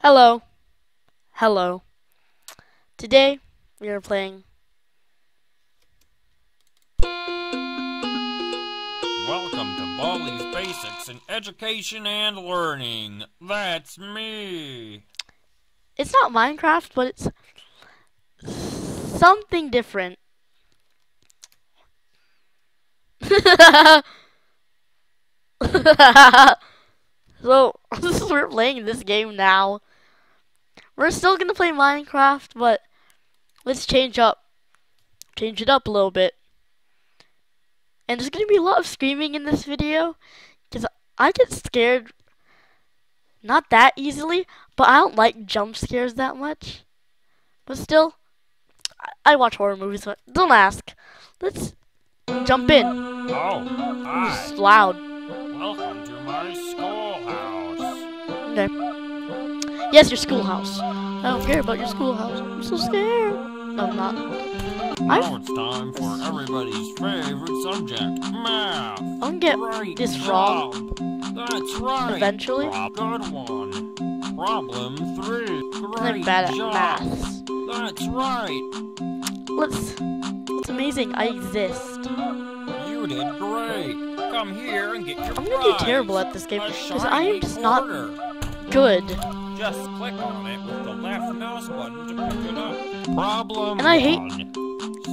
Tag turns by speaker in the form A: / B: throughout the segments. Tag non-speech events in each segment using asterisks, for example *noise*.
A: Hello. Hello. Today we are playing
B: Welcome to Baldi's Basics in Education and Learning. That's me.
A: it's not Minecraft, but it's something different. *laughs* so *laughs* we're playing this game now. We're still gonna play Minecraft, but let's change up, change it up a little bit. And there's gonna be a lot of screaming in this video, because I get scared not that easily, but I don't like jump scares that much. But still, I, I watch horror movies, but don't ask. Let's jump in.
B: Oh, hi.
A: It's loud. Yes, your schoolhouse. I don't care about your schoolhouse. I'm so scared. No, I'm not.
B: Now it's time for everybody's favorite subject, math.
A: I'm gonna get
B: Right
A: this wrong.
B: That's right.
A: Eventually.
B: Good one. Problem three.
A: I'm bad at
B: job.
A: maths.
B: That's right.
A: Let's. It's amazing. I exist.
B: You did great. Come here and get your
A: I'm gonna do terrible at this game because I am just not. Good.
B: Just click on it with the left mouse button to pick it up. Problem
A: And I hate.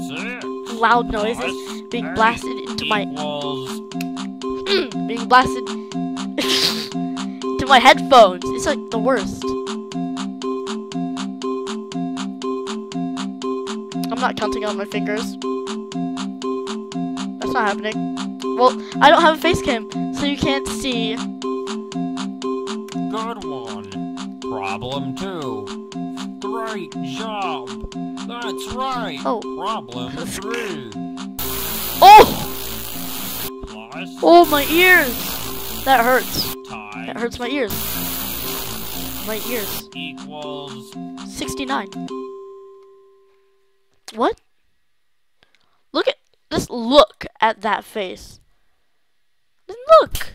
B: Six
A: Loud noises
B: plus
A: being blasted into my
B: equals *clears throat*
A: being blasted *laughs* to my headphones. It's like the worst. I'm not counting on my fingers. That's not happening. Well, I don't have a face cam, so you can't see.
B: Problem two. Great job. That's right.
A: Oh.
B: Problem three.
A: Oh!
B: Plus
A: Oh, my ears! That hurts. That hurts my ears. My ears.
B: equals
A: 69. What? Look at just look at that face. Just look.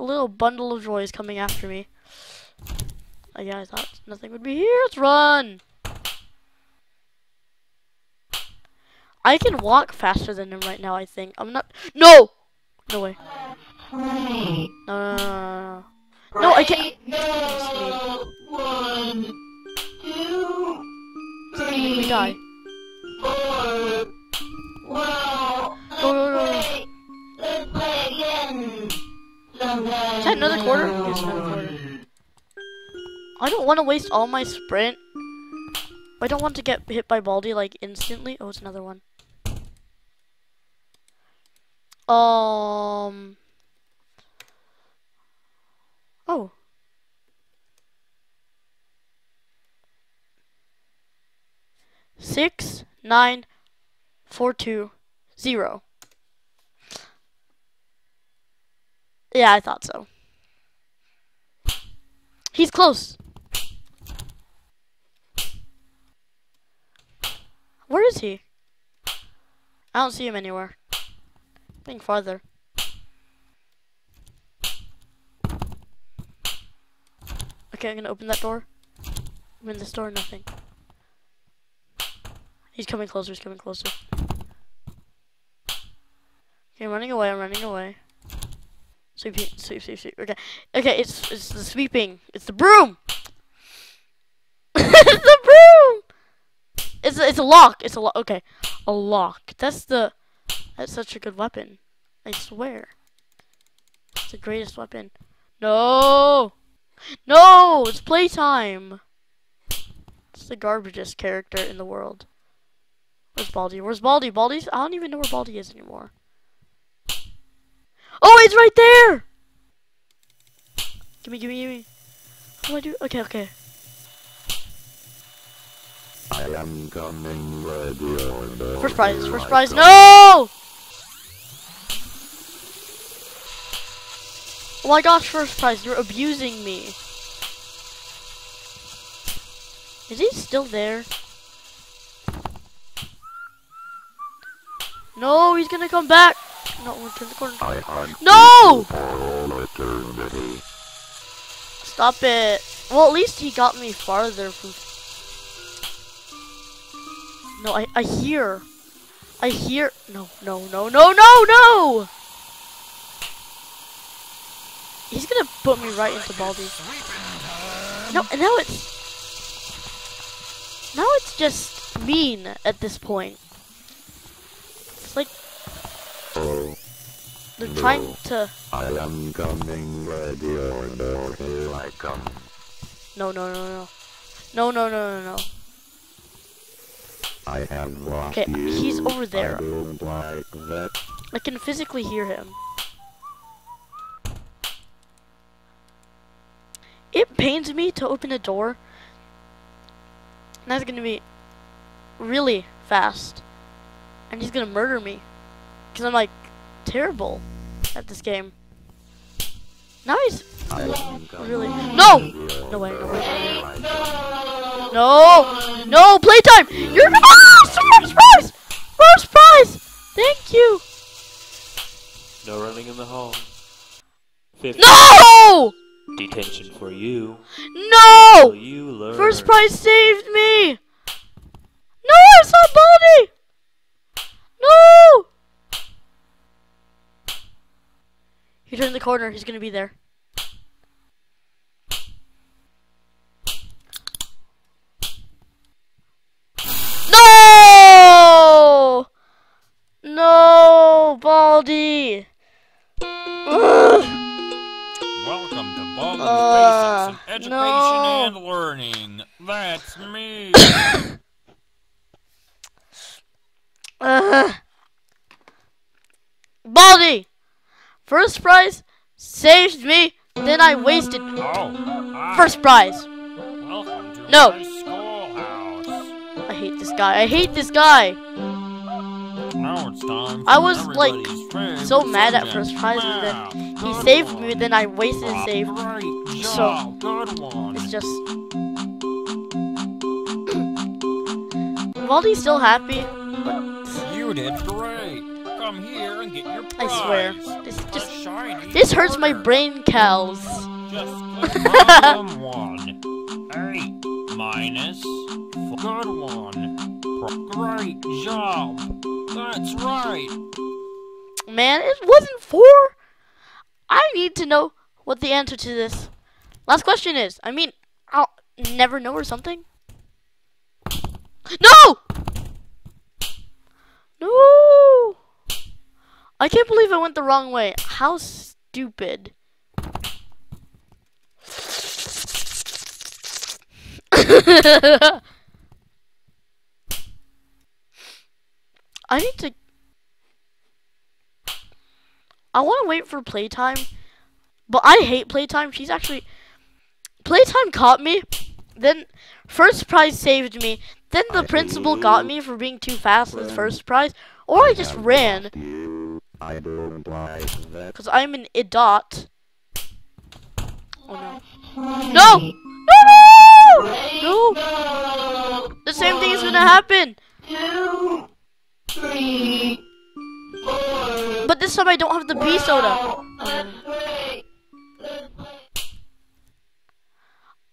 A: A little bundle of joy is coming after me. Oh, yeah, I thought nothing would be here. Let's run. I can walk faster than him right now. I think I'm not. No. No way. No, no, no, no, no. No, I can't.
C: One, two,
A: It's gonna make me die.
C: four. Wow.
A: Go, go, go.
C: Let's
A: that another quarter? I don't want to waste all my sprint. I don't want to get hit by Baldi like instantly. Oh, it's another one. Um. Oh. Six nine four two zero. Yeah, I thought so. He's close. Where is he? I don't see him anywhere. Think farther. Okay, I'm gonna open that door. Open this door, nothing. He's coming closer, he's coming closer. Okay, I'm running away, I'm running away. Sweep, sweep, sweep, sweep. Okay, okay, it's it's the sweeping. It's the broom. *laughs* it's the broom. It's a, it's a lock. It's a lock. Okay, a lock. That's the. That's such a good weapon. I swear. It's the greatest weapon. No, no, it's playtime. It's the garbagest character in the world. Where's Baldi? Where's Baldi? Baldi's. I don't even know where Baldi is anymore. Oh, it's right there! Gimme, gimme, gimme. What do I do? Okay, okay.
D: I am coming ready order.
A: First prize, first prize. No! Oh my gosh, first prize. You're abusing me. Is he still there? No, he's gonna come back. No, we're to the corner.
D: I hunt
A: No!
D: for all eternity.
A: Stop it. Well, at least he got me farther from. No, I, I hear. I hear. No, no, no, no, no, no! He's gonna put me right into Baldi. No, and now it's. Now it's just mean at this point. It's like
D: Oh,
A: they're
D: No.
A: trying to.
D: I am coming, ready or no, here I come.
A: No, no, no, no. No, no, no, no, no.
D: I have lost
A: Okay, he's over there.
D: I don't like that.
A: I can physically hear him. It pains me to open a door. And that's gonna be really fast. And he's gonna murder me. Because I'm like terrible at this game. Nice. he's
D: I am coming,
A: really. No! No way, no way.
D: here I come.
A: No! No! Playtime! You're gonna. Oh! First prize! First prize! Thank you!
E: No running in the hall. Fifth
A: No!
E: detention for you.
A: No!
E: You?
A: First prize saved me! No, I saw Baldi! No! He turned the corner. He's gonna be there. No! No, Baldi!
B: Welcome to Baldi's
A: Uh,
B: Basics in Education
A: no.
B: and Learning. That's me.
A: Ugh. *coughs* Baldi! First prize saved me, then I wasted
B: Oh,
A: first prize. No. I hate this guy. I hate this guy.
B: Now it's time.
A: I was, like, so mad at first prize, and then. He
B: Good
A: saved
B: one.
A: me, then I wasted his save.
B: Great
A: So. It's just. *coughs* Baldi's still happy, but
B: You did great. Come here and get your
A: I swear, this just this hurts my brain cows.
B: Just *laughs* click one. Eight minus. Good one. Great job. That's right.
A: Man, it wasn't four. I need to know what the answer to this last question is. I mean, I'll never know or something. No! No! I can't believe I went the wrong way. How stupid. *laughs* I need to I want to wait for playtime, but I hate playtime. She's actually playtime caught me. Then first prize saved me. Then the
D: I
A: principal got me for being too fast with
D: Friend.
A: first prize, or I just ran.
D: I don't like that.
A: because I'm an idiot. Oh no! No! No! No! No! The same thing is gonna happen.
C: Two, three, four.
A: But this time I don't have the bee soda.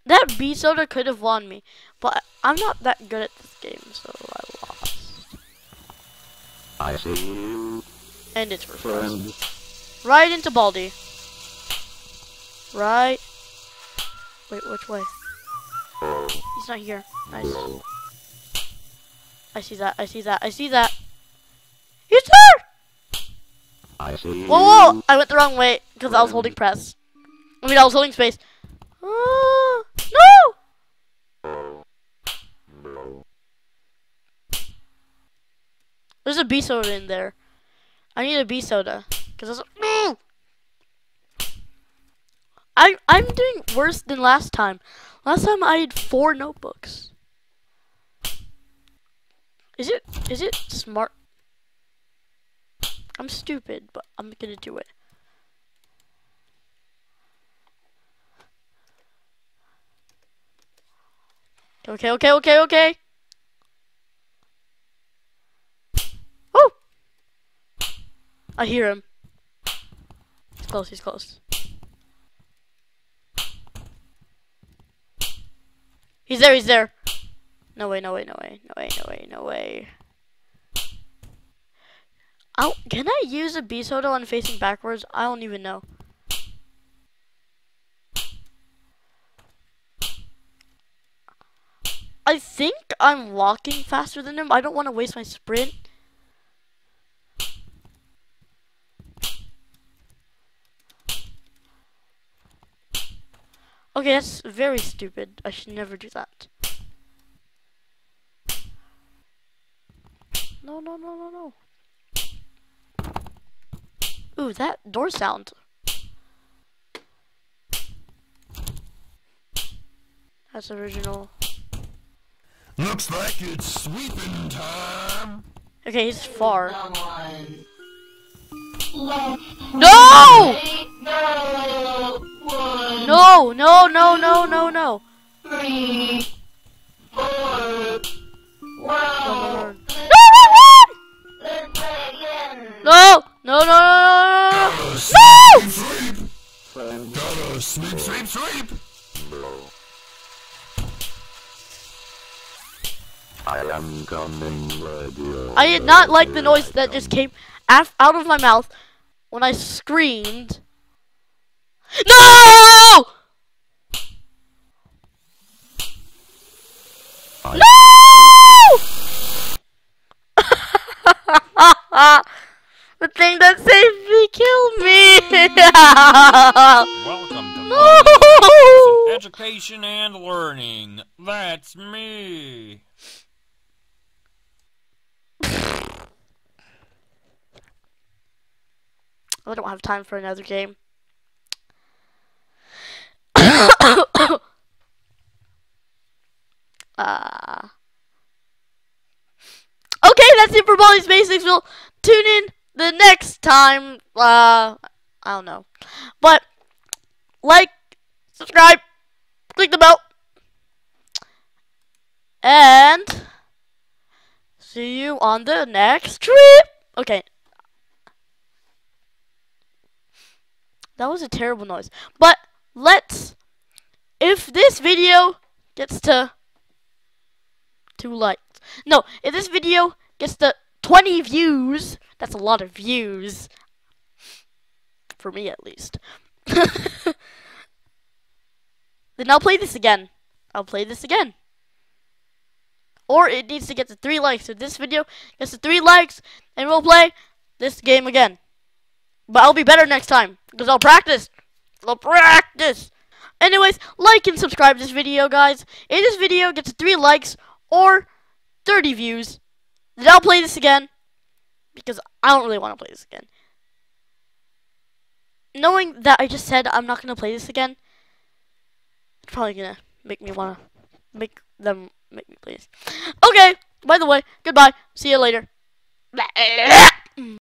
A: That bee soda could have won me, but I'm not that good at this game, so I lost.
D: I see you,
A: And it's
D: friend.
A: Right into Baldi. Right. Wait, which way? He's not here. Nice. I see that. I see that. I see that. He's there!
D: I see
A: Whoa, whoa! I went the wrong way because I was holding press. I mean, I was holding space. Ah, no! There's a beast over in there. I need a bee soda because no. I I'm doing worse than last time. Last time I had four notebooks. Is it is it smart? I'm stupid, but I'm gonna do it. Okay, okay, okay, okay. Oh! I hear him. He's close, he's close. He's there, he's there. No way, no way, no way, no way, no way, no way. Oh, can I use a beast hodo on facing backwards? I don't even know. I think I'm walking faster than him. I don't want to waste my sprint. Okay, that's very stupid. I should never do that. No, no, no, no, no. Ooh, that door sound. That's original.
D: Looks like it's sweeping time.
A: Okay, he's far.
C: Come on.
A: No!
C: no. One,
A: No, no, no, no, no, no.
C: three, four. Wow. Let's play again.
A: No, no, no, no, no, no, no. No!
D: Sweep, sweep, sweep. I am coming, radio.
A: I did not like the noise that just came out of my mouth when I screamed. No! No! *laughs* the thing that saved me killed me.
B: Welcome to
A: No!
B: Baldi's Basics in Education and Learning. That's me.
A: I don't have time for another game. *coughs* uh, okay, that's it for Baldi's Basics. We'll tune in the next time. Uh, I don't know. But, like, subscribe, click the bell, and see you on the next trip. Okay. That was a terrible noise. But let's if this video gets to two likes. No, if this video gets to 20 views, that's a lot of views. For me at least. *laughs* then I'll play this again. I'll play this again. Or it needs to get to three likes. If this video gets to three likes, and we'll play this game again. But I'll be better next time because I'll practice. I'll practice. Anyways, like and subscribe to this video, guys. If this video gets three likes or 30 views, then I'll play this again because I don't really want to play this again. Knowing that I just said I'm not gonna play this again, it's probably gonna make me wanna make them make me play this. Okay. By the way, goodbye. See you later.